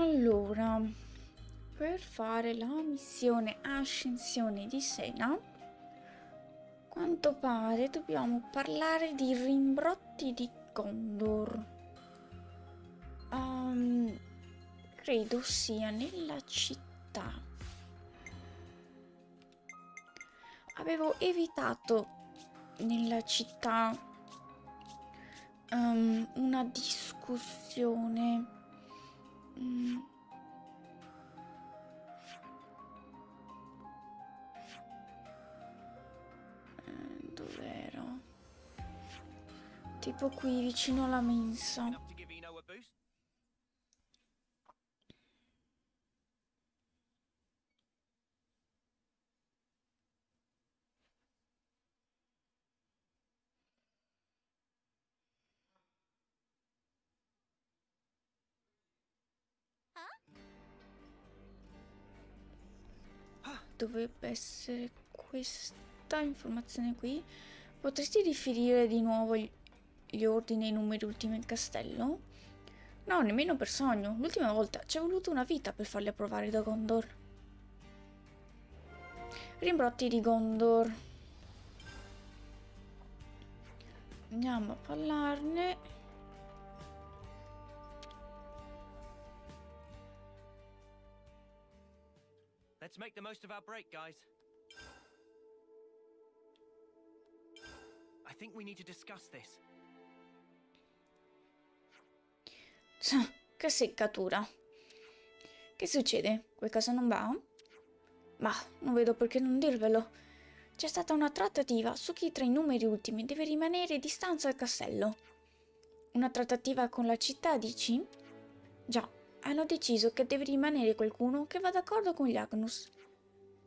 Allora, per fare la missione ascensione di Sena, quanto pare dobbiamo parlare di rimbrotti di Gondor. Um, credo sia nella città. Avevo evitato nella città um, una discussione. Mm. Eh, Dov'ero? Tipo qui vicino alla mensa. Dovrebbe essere questa informazione qui. Potresti riferire di nuovo gli ordini e i numeri ultimi in castello? No, nemmeno per sogno. L'ultima volta ci è voluto una vita per farli approvare da Gondor. Rimbrotti di Gondor. Andiamo a parlarne. Let's make the most of our break, guys. I think we need to discuss this. Che seccatura. Che succede? Qualcosa non va? Ma non vedo perché non dirvelo. C'è stata una trattativa su chi tra i numeri ultimi deve rimanere distanza dal castello. Una trattativa con la città, dici? Già, hanno deciso che deve rimanere qualcuno che va d'accordo con gli Agnus.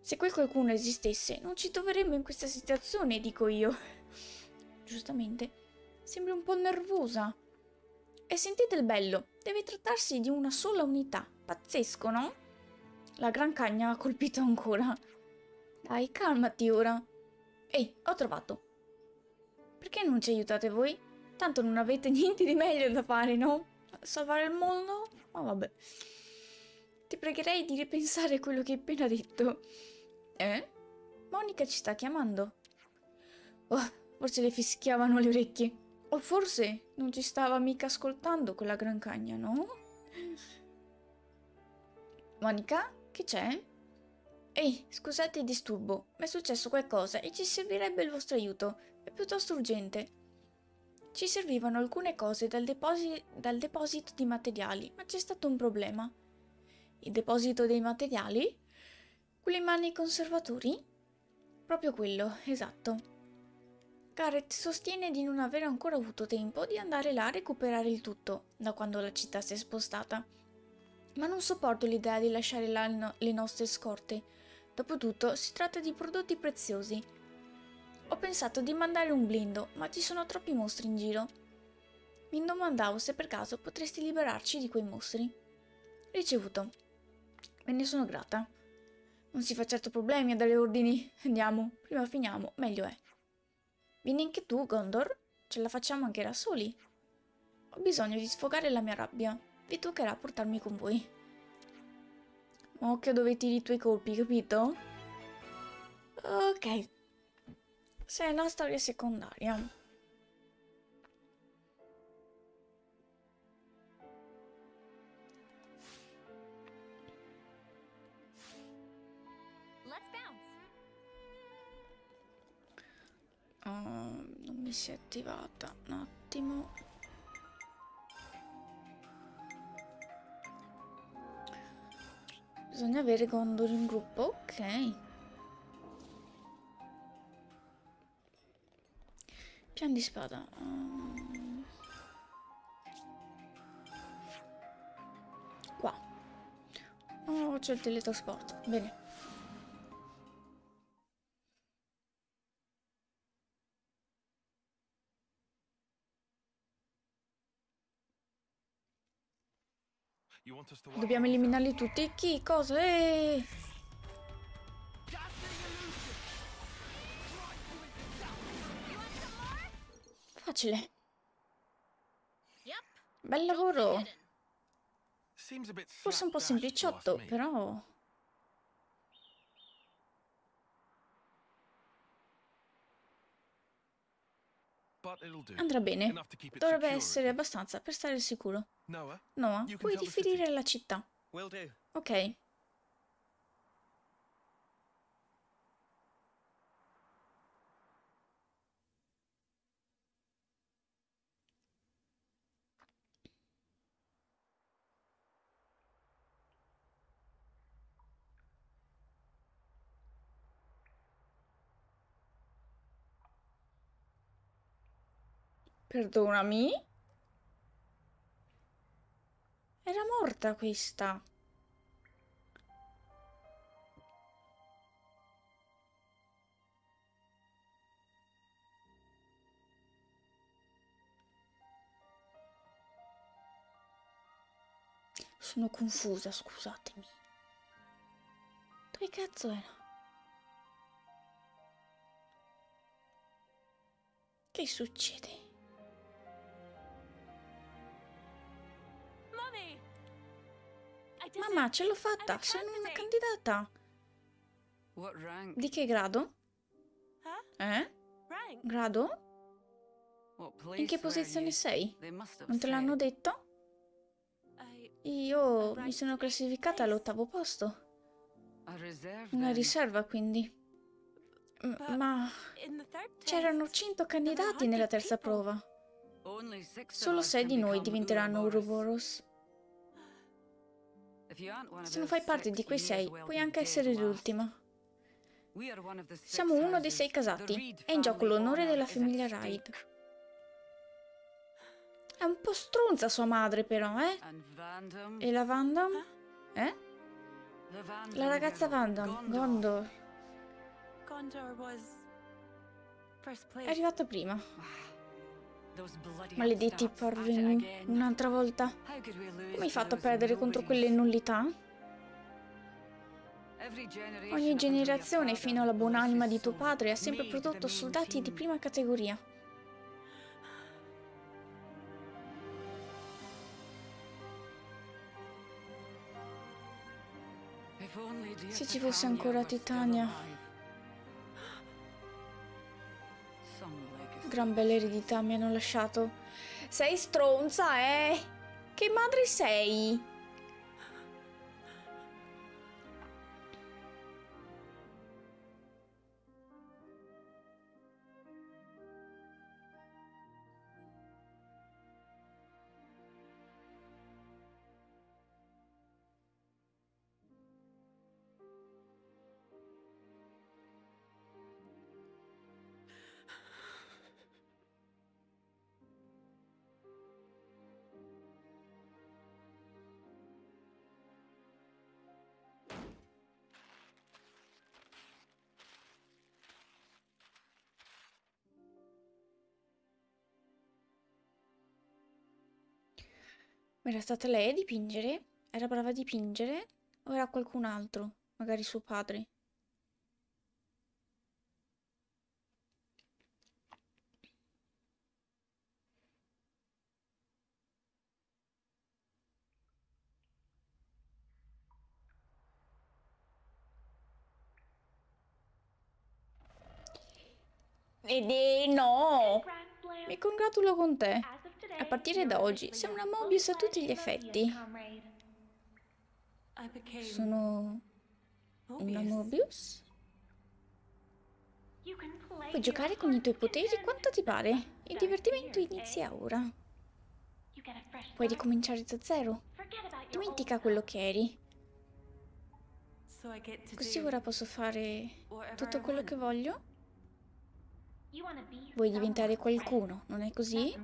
Se quel qualcuno esistesse, non ci troveremmo in questa situazione, dico io. Giustamente, sembri un po' nervosa. E sentite il bello, deve trattarsi di una sola unità. Pazzesco, no? La gran cagna ha colpito ancora. Dai, calmati ora. Ehi, ho trovato. Perché non ci aiutate voi? Tanto non avete niente di meglio da fare, no? Salvare il mondo? Ma vabbè. Ti pregherei di ripensare quello che hai appena detto. Eh? Monica ci sta chiamando. Oh, forse le fischiavano le orecchie. O forse non ci stava mica ascoltando quella gran cagna, no? Monica, che c'è? Ehi, scusate il disturbo, ma è successo qualcosa e ci servirebbe il vostro aiuto. È piuttosto urgente. Ci servivano alcune cose dal, deposi- dal deposito di materiali, ma c'è stato un problema. Il deposito dei materiali? Quelli in mano ai conservatori? Proprio quello, esatto. Garrett sostiene di non aver ancora avuto tempo di andare là a recuperare il tutto, da quando la città si è spostata. Ma non sopporto l'idea di lasciare là le no- le nostre scorte. Dopotutto si tratta di prodotti preziosi. Ho pensato di mandare un blindo, ma ci sono troppi mostri in giro. Mi domandavo se per caso potresti liberarci di quei mostri. Ricevuto. Me ne sono grata. Non si fa certo problemi a dare ordini. Andiamo, prima finiamo, meglio è. Vieni anche tu, Gondor? Ce la facciamo anche da soli. Ho bisogno di sfogare la mia rabbia. Vi toccherà portarmi con voi. Ma occhio dove tiri i tuoi colpi, capito? Ok. Sei una storia secondaria. Oh, non mi si è attivata. Un attimo. Bisogna avere Gondor in gruppo, ok. Pian di spada. mm. Qua. Oh, c'è il teletrasporto. Bene. Dobbiamo eliminarli tutti. Chi? Cosa? Eh! Facile. Bel lavoro. Forse un po' sempliciotto, però... Andrà bene. Dovrebbe essere abbastanza per stare al sicuro. Noah, puoi riferire alla città. Ok. Perdonami? Era morta questa. Sono confusa, scusatemi. Dove cazzo era? Che succede? Mamma, ce l'ho fatta! Sono una candidata! Di che grado? Eh? Grado? In che posizione sei? Non te l'hanno detto? Io mi sono classificata all'ottavo posto. Una riserva, quindi. M- ma c'erano test, 100 candidati nella terza prova. Solo us sei can di noi diventeranno Ouroboros. Se non fai parte di quei sei, puoi anche essere l'ultima. Siamo uno dei sei casati. È in gioco l'onore della famiglia. Reid. È un po' stronza sua madre, però, eh? E la Vandam? Eh? La ragazza Vandam, Gondor. È arrivata prima. Maledetti parvenu. Un'altra volta. Come hai to fatto a perdere contro quelle nullità? Ogni generazione fino alla buonanima di tuo padre ha sempre prodotto soldati di prima categoria. Se ci fosse ancora Titania. Gran bella eredità mi hanno lasciato. Sei stronza, eh? Che madre sei? Era stata lei a dipingere? Era brava a dipingere? O era qualcun altro? Magari suo padre? Ed è no! Mi congratulo con te. A partire da oggi sei una Mobius a tutti gli effetti. Sono una Mobius. Puoi giocare con i tuoi poteri quanto ti pare. Il divertimento inizia ora. Puoi ricominciare da zero. Dimentica quello che eri. Così ora posso fare tutto quello che voglio? Vuoi diventare qualcuno, non è così?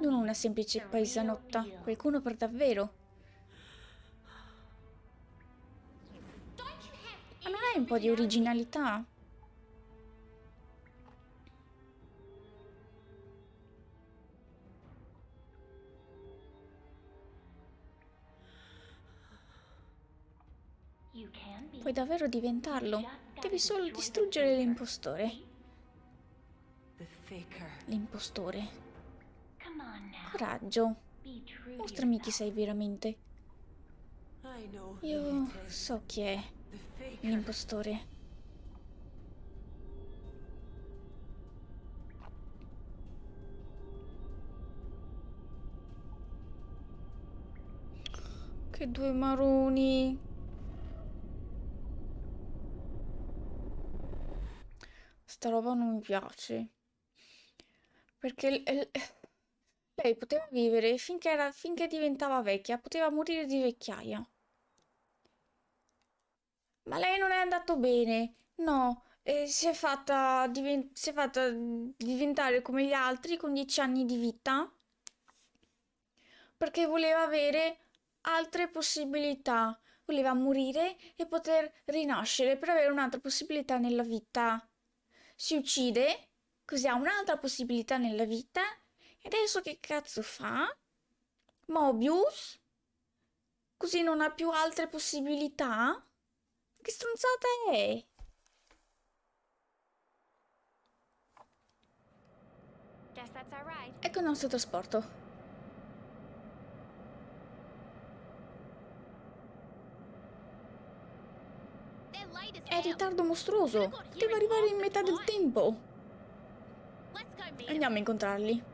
Non una semplice paesanotta, qualcuno per davvero. Ma non hai un po' di originalità? Puoi davvero diventarlo. Devi solo distruggere l'impostore. L'impostore. Coraggio. Mostrami chi sei veramente. Io so chi è l'impostore. Che due maroni. Sta roba non mi piace. Perché lei poteva vivere finché, era, finché diventava vecchia, poteva morire di vecchiaia. Ma lei non è andato bene. No, eh, si è fatta, si è fatta diventare come gli altri con 10 anni di vita perché voleva avere altre possibilità. Voleva morire e poter rinascere per avere un'altra possibilità nella vita. Si uccide, così ha un'altra possibilità nella vita. E adesso che cazzo fa? Mobius? Così non ha più altre possibilità? Che stronzata è? Ecco il nostro trasporto. È in ritardo mostruoso. Devo arrivare in metà del tempo. Andiamo a incontrarli.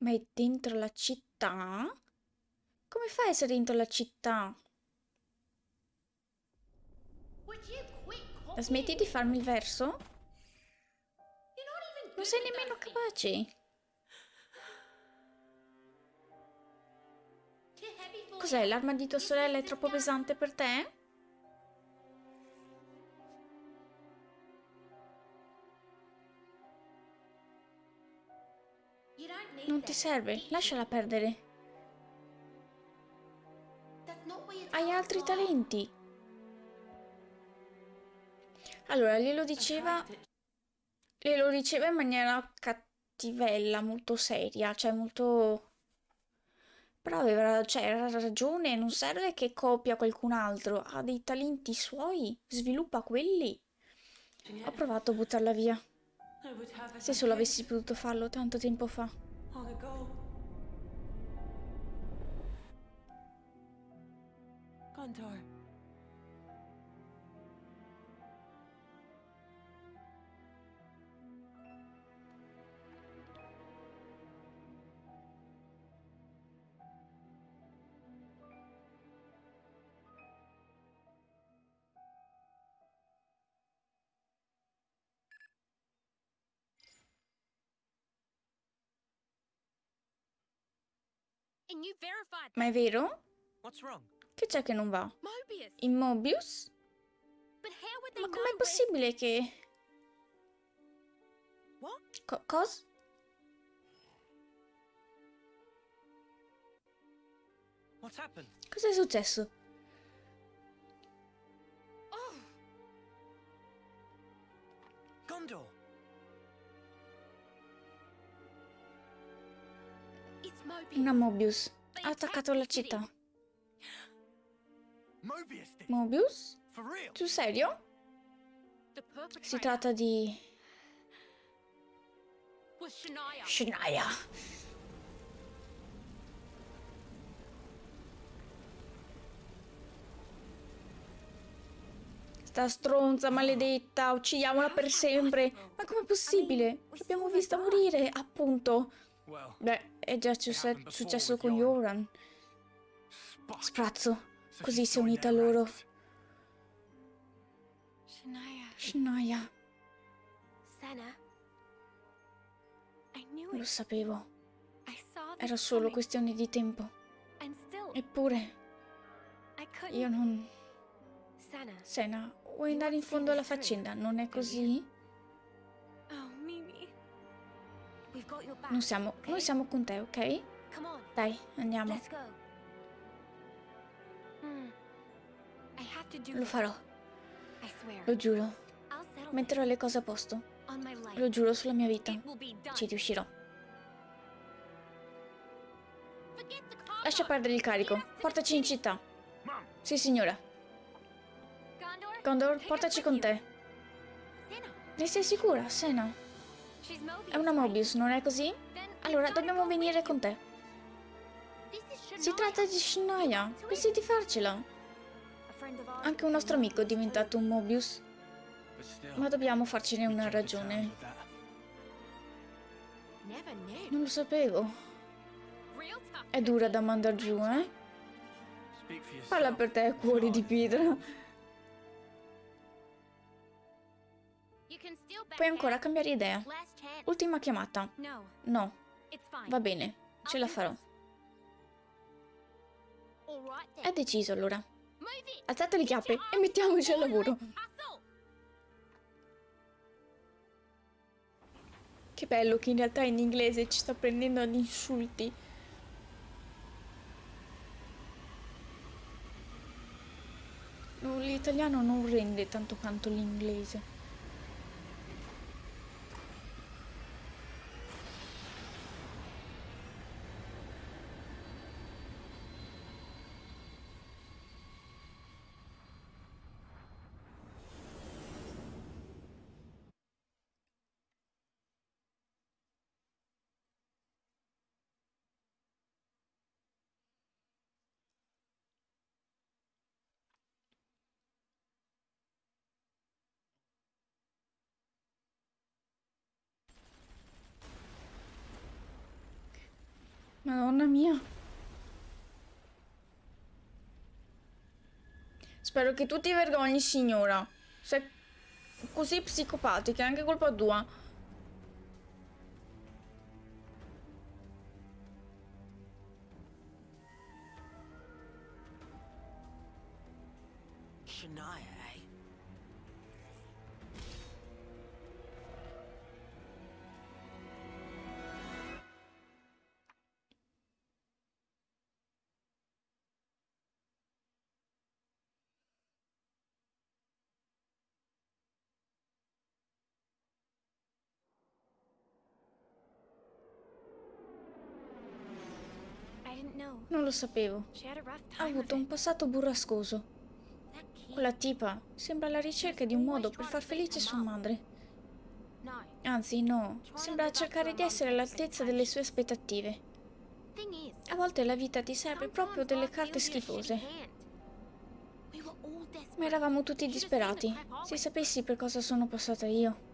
Ma è dentro la città? Come fai a essere dentro la città? La smetti di farmi il verso? Non sei nemmeno capace. Cos'è? L'arma di tua sorella è troppo pesante per te? Non ti serve, lasciala perdere. Hai altri talenti. Allora, glielo diceva, glielo diceva in maniera cattivella, molto seria, cioè molto... Però aveva, cioè, ragione, non serve che copia qualcun altro, ha dei talenti suoi, sviluppa quelli. Ho provato a buttarla via, se solo avessi potuto farlo tanto tempo fa. Long ago. Gondor. Ma è vero? What's wrong? Che c'è che non va? In Mobius? But how would they Ma know com'è possibile che... Co- cosa? Cos'è successo? Oh, Gondor! Una Mobius. Ha attaccato la città. Mobius? Sul serio? Si tratta di... Shania. Sta stronza maledetta, uccidiamola per sempre. Ma com'è possibile? L'abbiamo vista morire, appunto. Beh, è già succe- successo con Yoran. Sprazzo. Così si è unita their loro. Shania. Knew lo sapevo. Era solo questione di tempo. Eppure. Io non... Sena, vuoi andare in fondo alla faccenda? Non è così? Non siamo... Noi siamo con te, ok? Dai, andiamo. Hmm. Lo farò, lo giuro. Metterò le cose a posto. Lo giuro sulla mia vita. Ci riuscirò. Lascia perdere il carico. Portaci in città. Sì, signora. Gondor, Condor, portaci con te. Ne sei sicura, Sena? È una? Mobius, non è così? Allora, dobbiamo venire con te. Si tratta di Shania. Pensi di farcela? Anche un nostro amico è diventato un Mobius. Ma dobbiamo farcene una ragione. Non lo sapevo. È dura da mandar giù, eh? Parla per te, cuore di pietra. Puoi ancora cambiare idea. Ultima chiamata. No, va bene. Ce la farò. È deciso allora. Alzate le chiappe e mettiamoci al lavoro. Che bello che in realtà in inglese ci sta prendendo ad insulti. No, L'italiano non rende tanto quanto l'inglese. Madonna mia. Spero che tu ti vergogni, signora. Sei così psicopatica, è anche colpa tua. Non lo sapevo. Ha avuto un passato burrascoso. Quella tipa sembra alla ricerca di un modo per far felice sua madre. Anzi, no, sembra cercare di essere all'altezza delle sue aspettative. A volte la vita ti serve proprio delle carte schifose. Ma eravamo tutti disperati. Se sapessi per cosa sono passata io.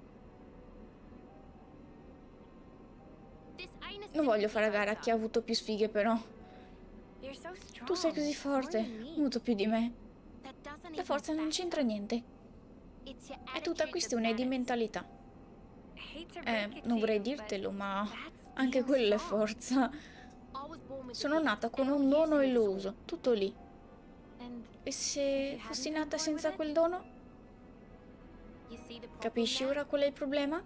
Non voglio fare gara a chi ha avuto più sfighe, però. Tu sei così forte, molto più di me. La forza non c'entra niente. È tutta questione di mentalità. Eh, non vorrei dirtelo, ma anche quella è forza. Sono nata con un dono e lo uso, tutto lì. E se fossi nata senza quel dono? Capisci ora qual è il problema?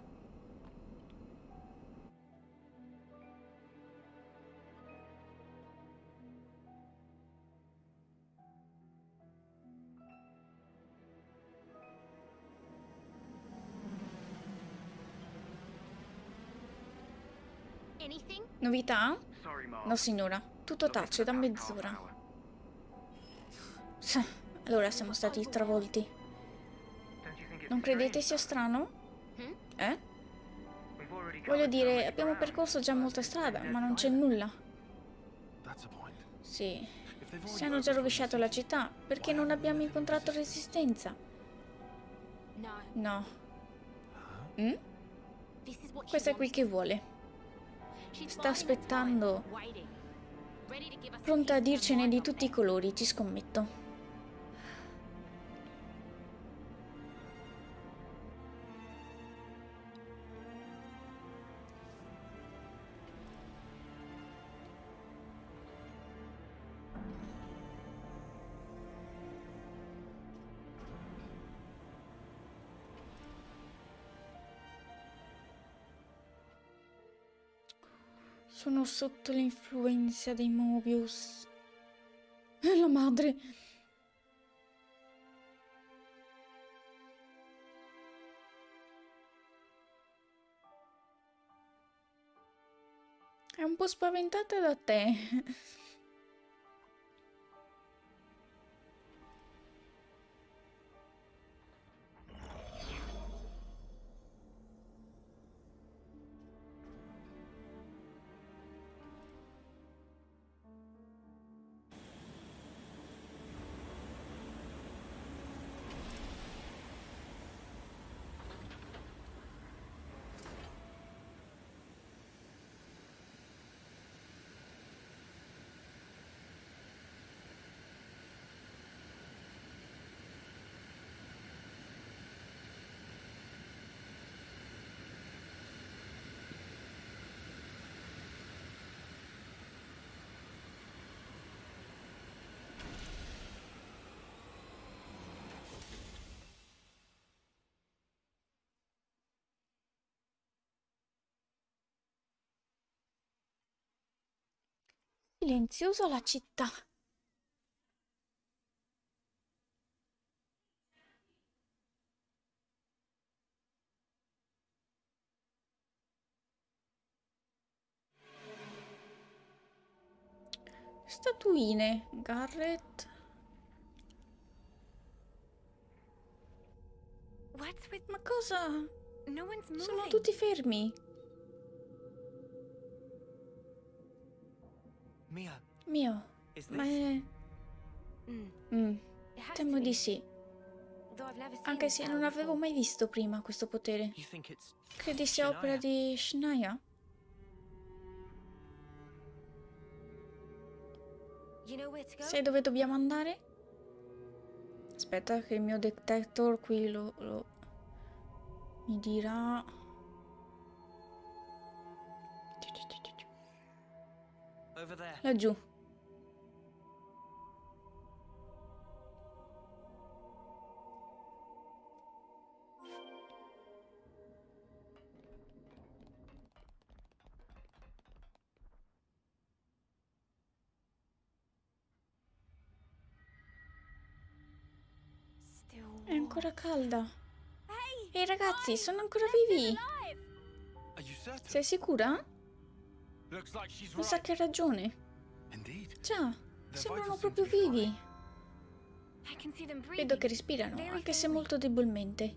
Novità? No, signora. Tutto tace da mezz'ora. Allora siamo stati travolti. Non credete sia strano? Eh? Voglio dire, abbiamo percorso già molta strada, ma non c'è nulla. Sì, se hanno già rovesciato la città, perché non abbiamo incontrato resistenza? No. Mm? Questo è quel che vuole. Sta aspettando. Pronta a dircene di tutti i colori, ci scommetto. Sono sotto l'influenza dei Mobius. E la madre. È un po' spaventata da te. Silenziosa la città. Statuine. Garrett. What's with Ma cosa? no one's moving? Sono tutti fermi. Mio. Ma è... Mm, Mm, temo di sì. Anche se non avevo mai visto prima questo potere. Credi sia opera di Shania? Sai dove dobbiamo andare? Aspetta che il mio detector qui lo, lo- mi dirà... Laggiù. È ancora calda. Hey! Ehi ragazzi, sono ancora vivi. Sei sicura? Mi sa che hai ragione. Già, sembrano proprio vivi. Vedo che respirano, anche se molto debolmente.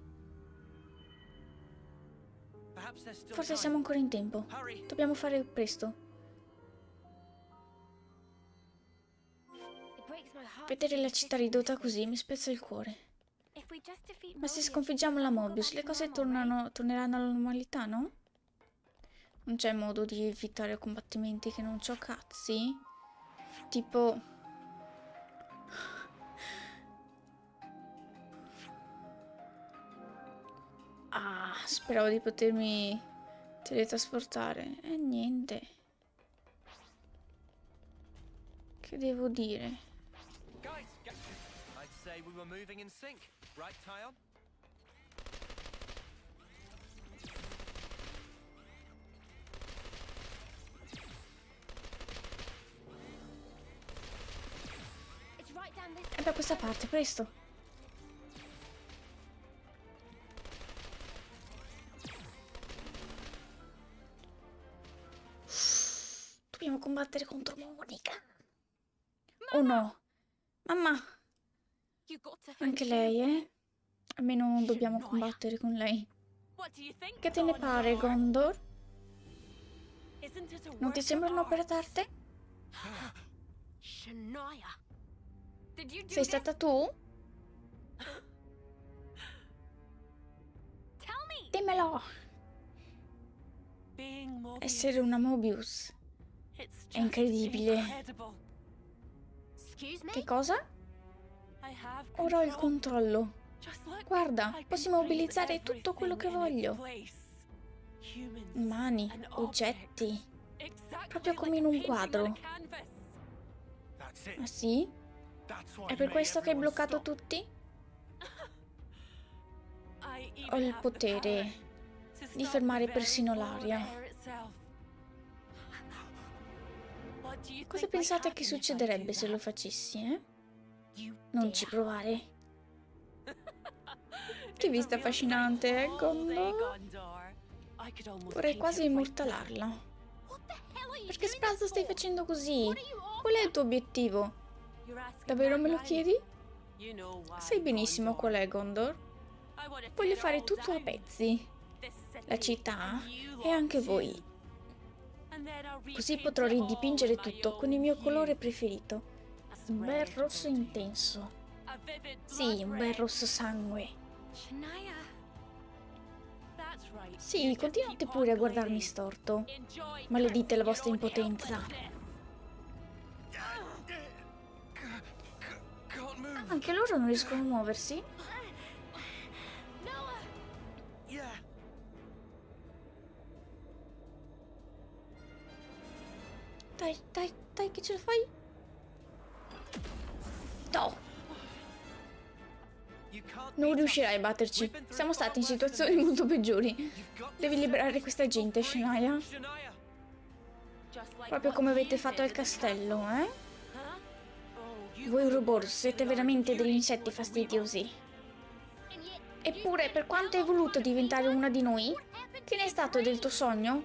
Forse siamo ancora in tempo. Dobbiamo fare presto. Vedere la città ridotta così mi spezza il cuore. Ma se sconfiggiamo la Mobius, le cose tornano- torneranno alla normalità, no? Non c'è modo di evitare combattimenti che non c'ho cazzi? Tipo... Ah, speravo di potermi teletrasportare. E niente. Che devo dire? Guys, gu- I'd say we were moving in sync, right, Tyon? È da questa parte, presto. Dobbiamo combattere contro Monica. Oh no. Mamma, anche lei, eh? Almeno non dobbiamo combattere con lei. Che te ne pare, Gondor? Non ti sembra un'opera art? d'arte? Shania. Sei stata tu? Dimmelo. Essere una Mobius. È incredibile. Che cosa? Ora ho il control. controllo. Guarda, place mobilizzare tutto quello che voglio. place. Humans Mani, and oggetti. Proprio come in un quadro. Ah sì? È per questo che hai bloccato tutti? Ho il potere di fermare persino l'aria. Cosa pensate che succederebbe se lo facessi, eh? Non ci provare. Che vista affascinante, eh, Gondor? Vorrei quasi immortalarla. Perché sprazzo stai facendo così? Qual è il tuo obiettivo? Davvero me lo chiedi? Sai benissimo qual è Gondor. Voglio fare tutto a pezzi. La città e anche voi. Così potrò ridipingere tutto con il mio colore preferito. Un bel rosso intenso. Sì, un bel rosso sangue. Sì, continuate pure a guardarmi storto. Maledite la vostra impotenza. Anche loro non riescono a muoversi? Dai, dai, dai, che ce la fai? No, non riuscirai a batterci. Siamo stati in situazioni molto peggiori. Devi liberare questa gente, Shania. Proprio come avete fatto al castello, eh? Voi work siete veramente degli insetti fastidiosi. Eppure, per quanto hai voluto diventare una di noi, che ne è stato del tuo sogno?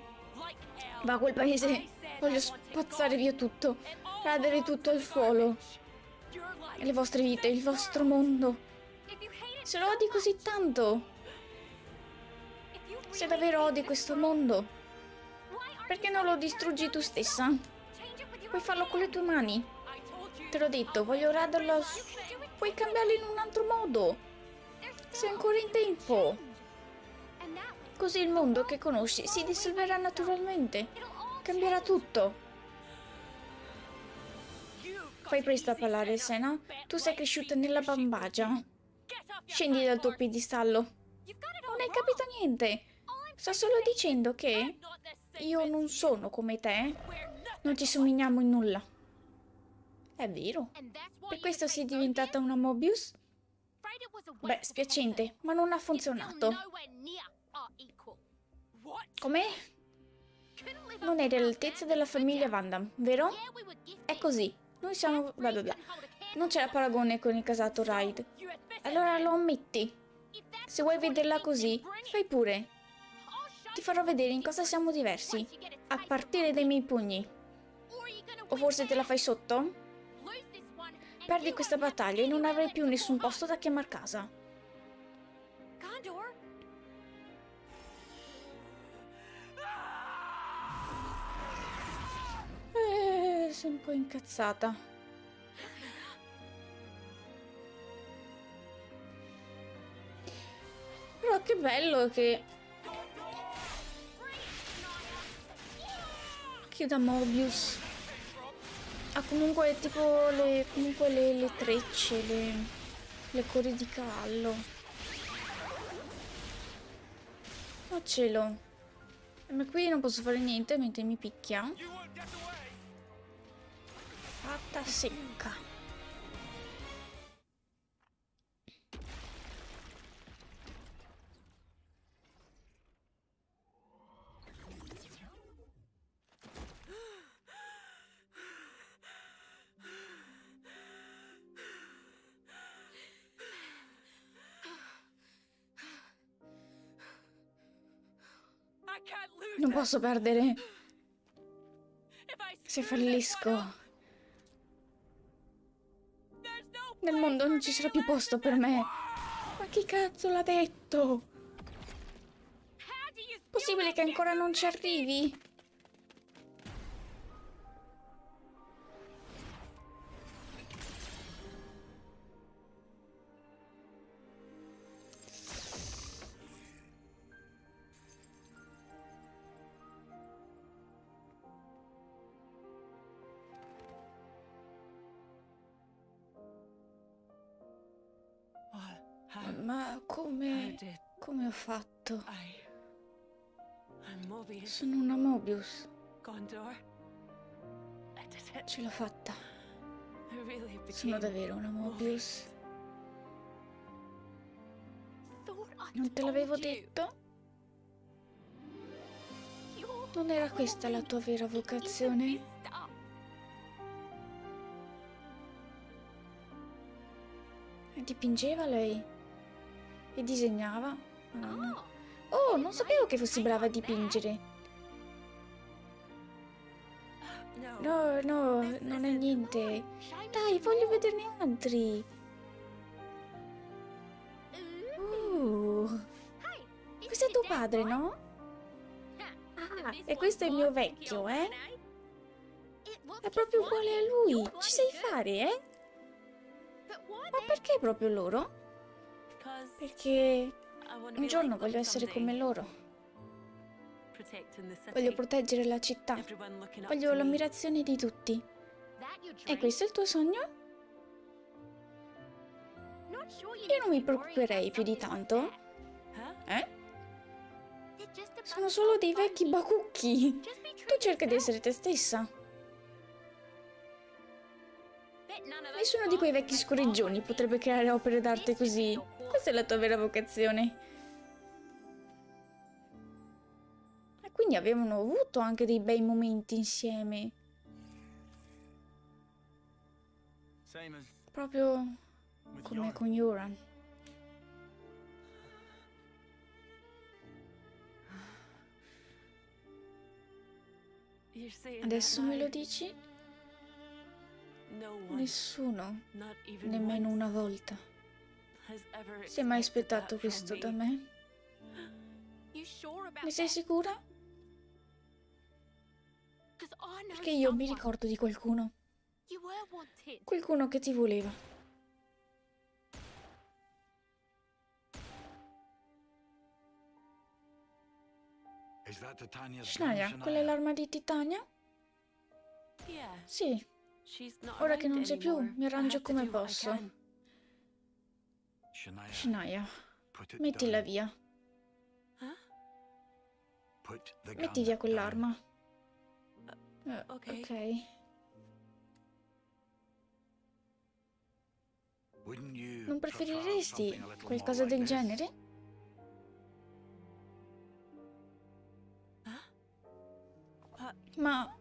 Va a quel paese. Voglio spazzare via tutto. Gone tutto to al suolo. Le vostre vite, il vostro mondo. Se lo odi così tanto, se davvero odi questo mondo, perché non lo distruggi tu stessa? Puoi farlo con le tue mani. Te l'ho detto, voglio raderlo. al su- Puoi cambiarlo in un altro modo. Sei ancora in tempo. Così il mondo che conosci si dissolverà naturalmente. Cambierà tutto. Fai presto a parlare. Sena. Tu sei cresciuta nella bambagia. Scendi dal tuo piedistallo. Non hai capito niente. Sto solo dicendo che io non sono come te. Non ci somigliamo in nulla. È vero. Per questo sei diventata una Mobius? Beh, spiacente, ma non ha funzionato. Come? Non eri all'altezza della famiglia ya? Van Damme, vero? È così. Noi siamo... bla bla bla. Non c'era paragone con il casato it. Allora lo ammetti. Se vuoi vederla così, fai pure. Ti farò vedere in cosa siamo diversi. A partire dai miei pugni. O forse te la fai sotto? Perdi questa battaglia e non avrai più nessun posto da chiamar casa. Eh, sei un po' incazzata. Però che bello che... Che da Mobius. Ha comunque tipo le, comunque le, le trecce, le, le corde di cavallo. Oh cielo. Ma qui non posso fare niente mentre mi picchia. Fatta secca. Non posso perdere. Se fallisco, nel mondo non ci sarà più posto per me. Ma chi cazzo l'ha detto? Possibile che ancora non ci arrivi? fatto. Sono una Mobius. Gondor. Ce l'ho fatta. Sono davvero una Mobius. Non te l'avevo detto? Non era questa la tua vera vocazione? Dipingeva lei e disegnava Madonna. Oh, non sapevo che fossi brava a dipingere. No. No, no, non è niente. Dai, voglio vederne altri. Uh, questo è tuo padre, no? Ah, e questo è il mio vecchio, eh? È proprio uguale a lui. Ci sai fare, eh? Ma perché proprio loro? Perché un giorno voglio essere come loro. Voglio proteggere la città. Voglio l'ammirazione di tutti. E questo è il tuo sogno? Io non mi preoccuperei più di tanto. Eh? Sono solo dei vecchi bacucchi. Tu cerca di essere te stessa. Nessuno di quei vecchi scorreggioni potrebbe creare opere d'arte così. Questa è la tua vera vocazione. E quindi avevano avuto anche dei bei momenti insieme. Proprio come con Yoran. Adesso me lo dici? Nessuno, nemmeno una volta, si è mai aspettato questo da me. Ne sei sicura? Perché io mi ricordo di qualcuno. Qualcuno che ti voleva. Shania, quella è l'arma di Titania? Sì, ora che non c'è più, mi arrangio come posso. Shania, mettila via. Metti via quell'arma. Eh, ok. Non prefer preferiresti qualcosa del genere? Pa- Ma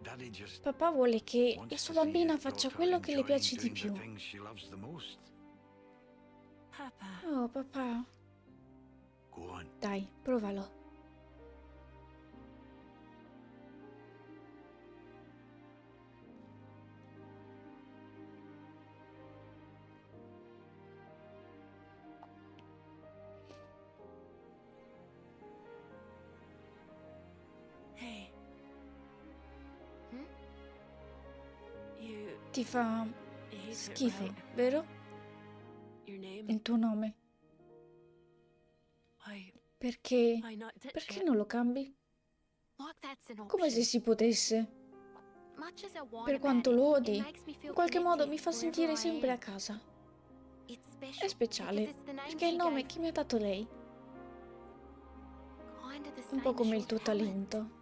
Daddy just papà vuole che la sua bambina faccia quello che le piace di più. Papa, Oh, papà, Go on. dai, provalo. hey. Hmm? You Ti fa schifo, right? vero? Il tuo nome. Perché... Perché non lo cambi? Come se si potesse. Per quanto lo odi, in qualche modo mi fa sentire sempre a casa. È speciale, perché è il nome che mi ha dato lei. Un po' come il tuo talento.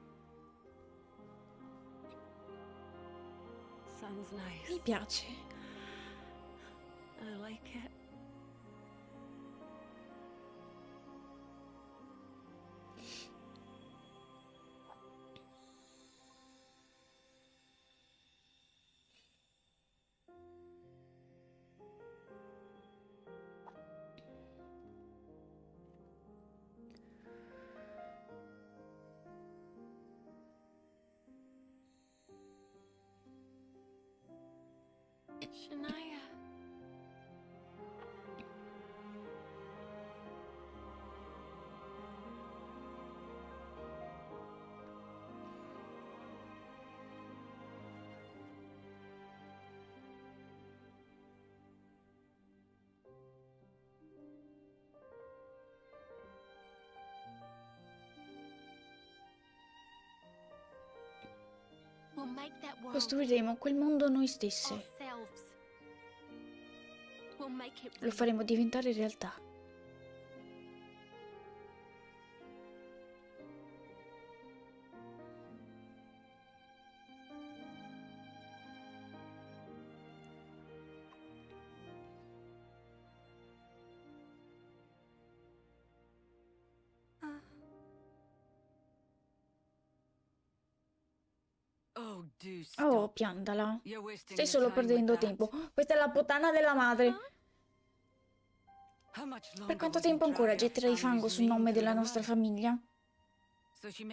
Mi piace. Shania. Costruiremo quel mondo noi stesse. Lo faremo diventare realtà. Oh, oh piantala. Stai solo perdendo tempo. Questa è la puttana della madre. Ah? Per quanto tempo ancora getterai fango sul nome della nostra famiglia?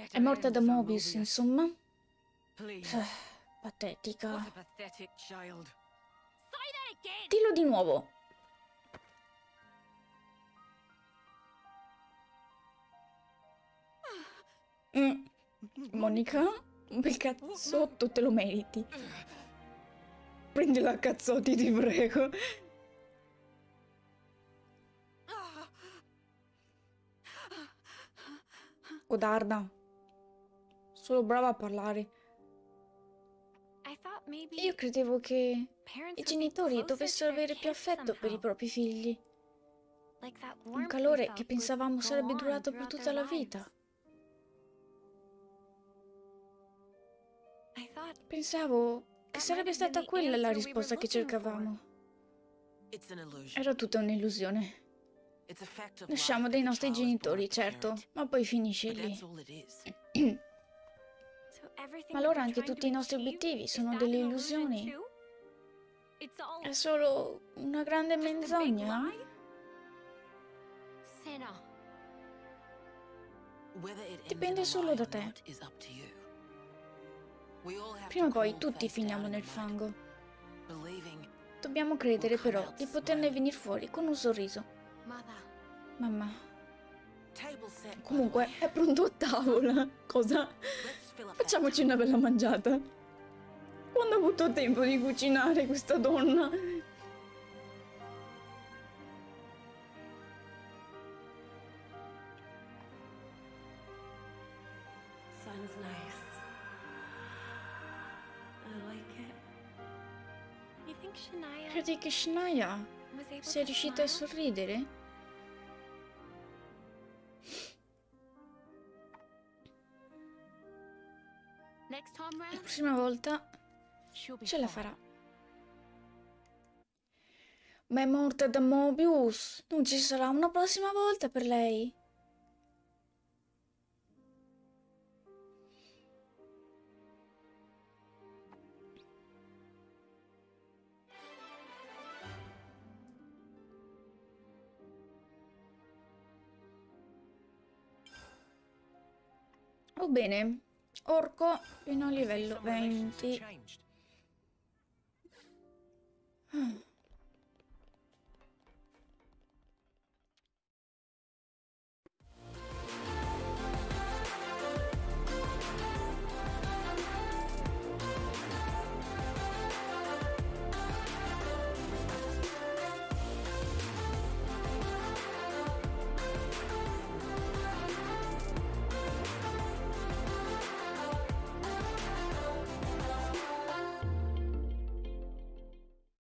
È morta da Mobius, insomma. Patetica. Dillo di nuovo. Mm. Monica, un bel cazzotto te lo meriti. Prendila a cazzotti, ti prego. Codarda. Solo brava a parlare. Io credevo che i genitori dovessero avere più affetto per i propri figli. Un calore che pensavamo sarebbe durato per tutta la vita. Pensavo che sarebbe stata quella la risposta che cercavamo. Era tutta un'illusione. Nasciamo dai nostri genitori, certo, ma poi finisce lì. Ma allora anche tutti i nostri obiettivi sono delle illusioni? È solo una grande menzogna? Dipende solo da te. Prima o poi tutti finiamo nel fango. Dobbiamo credere però di poterne venire fuori con un sorriso. Mamma, comunque è pronto a tavola. Cosa? Facciamoci una bella mangiata. Quando ha avuto tempo di cucinare questa donna? Sounds nice. I like it. You think Shania Credi che Shania was able sia to riuscita a sorridere? La prossima volta ce la farà. Ma è morta da Mobius. Non ci sarà una prossima volta per lei. Va bene. Orco fino a livello Some relations have 20. changed. Ah.